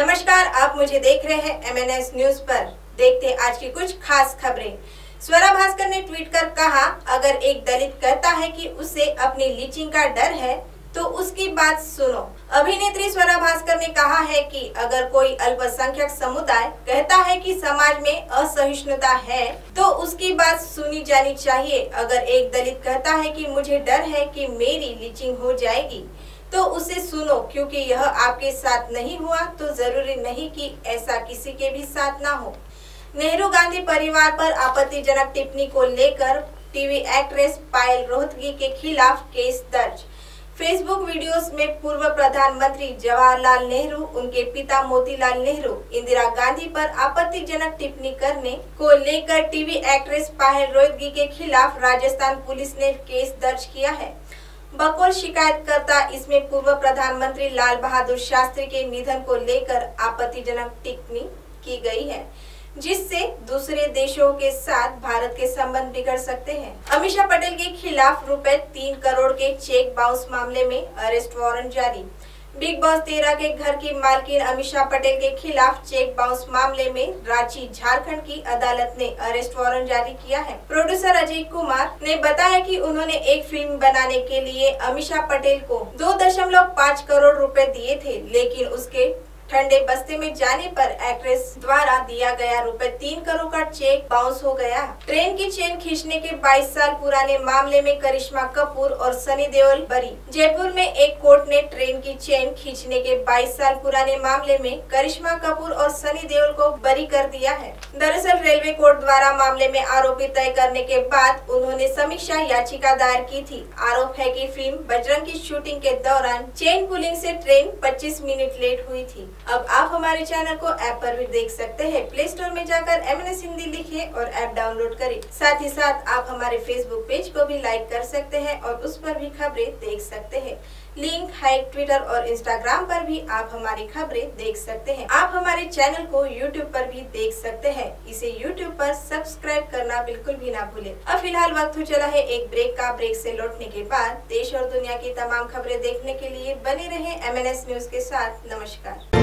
नमस्कार, आप मुझे देख रहे हैं एमएनएस न्यूज़ पर। देखते हैं आज की कुछ खास खबरें। स्वरा भास्कर ने ट्वीट कर कहा, अगर एक दलित कहता है कि उसे अपनी लीचिंग का डर है तो उसकी बात सुनो। अभिनेत्री स्वरा भास्कर ने कहा है कि अगर कोई अल्पसंख्यक समुदाय कहता है कि समाज में असहिष्णुता है तो उसकी बात सुनी जानी चाहिए। अगर एक दलित कहता है कि मुझे डर है कि मेरी लीचिंग हो जाएगी तो उसे सुनो, क्योंकि यह आपके साथ नहीं हुआ तो ज़रूरी नहीं कि ऐसा किसी के भी साथ ना हो। नेहरू गांधी परिवार पर आपत्तिजनक टिप्पणी को लेकर टीवी एक्ट्रेस पायल रोहतगी के खिलाफ केस दर्ज। फेसबुक वीडियोस में पूर्व प्रधानमंत्री जवाहरलाल नेहरू, उनके पिता मोतीलाल नेहरू, इंदिरा गांधी पर आपत्तिजनक टिप्पणी करने को लेकर टीवी एक्ट्रेस पायल रोहतगी के खिलाफ राजस्थान पुलिस ने केस दर्ज किया है। बकौल शिकायतकर्ता इसमें पूर्व प्रधानमंत्री लाल बहादुर शास्त्री के निधन को लेकर आपत्तिजनक टिप्पणी की गई है, जिससे दूसरे देशों के साथ भारत के संबंध बिगड़ सकते हैं। अमीषा पटेल के खिलाफ रुपए तीन करोड़ के चेक बाउंस मामले में अरेस्ट वारंट जारी। बिग बॉस तेरह के घर की मालकिन अमीषा पटेल के खिलाफ चेक बाउंस मामले में रांची झारखंड की अदालत ने अरेस्ट वारंट जारी किया है। प्रोड्यूसर अजय कुमार ने बताया कि उन्होंने एक फ़िल्म बनाने के लिए अमीषा पटेल को दो दशमलव पाँच करोड़ रुपए दिए थे, लेकिन उसके ठंडे बस्ते में जाने पर एक्ट्रेस द्वारा दिया गया रुपए तीन करोड़ का चेक बाउंस हो गया। ट्रेन की चेन खींचने के 22 साल पुराने मामले में करिश्मा कपूर और सनी देओल बरी। जयपुर में एक कोर्ट ने की चेन खींचने के 22 साल पुराने मामले में करिश्मा कपूर और सनी देओल को बरी कर दिया है। दरअसल रेलवे कोर्ट द्वारा मामले में आरोपी तय करने के बाद उन्होंने समीक्षा याचिका दायर की थी। आरोप है की फ़िल्म बजरंग की शूटिंग के दौरान चेन पुलिंग ऐसी ट्रेन पच्चीस मिनट लेट हुई थी। अब आप हमारे चैनल को ऐप पर भी देख सकते हैं। प्ले स्टोर में जाकर एम हिंदी लिखे और ऐप डाउनलोड करें। साथ ही साथ आप हमारे फेसबुक पेज को भी लाइक कर सकते हैं और उस पर भी खबरें देख सकते हैं। लिंक है ट्विटर और इंस्टाग्राम पर भी, आप हमारी खबरें देख सकते हैं। आप हमारे चैनल को यूट्यूब पर भी देख सकते हैं। इसे यूट्यूब पर सब्सक्राइब करना बिल्कुल भी ना भूले। अब फ़िलहाल वक्त हो चला है एक ब्रेक का। ब्रेक से लौटने के बाद देश और दुनिया की तमाम खबरें देखने के लिए बने रहे एम न्यूज़ के साथ। नमस्कार।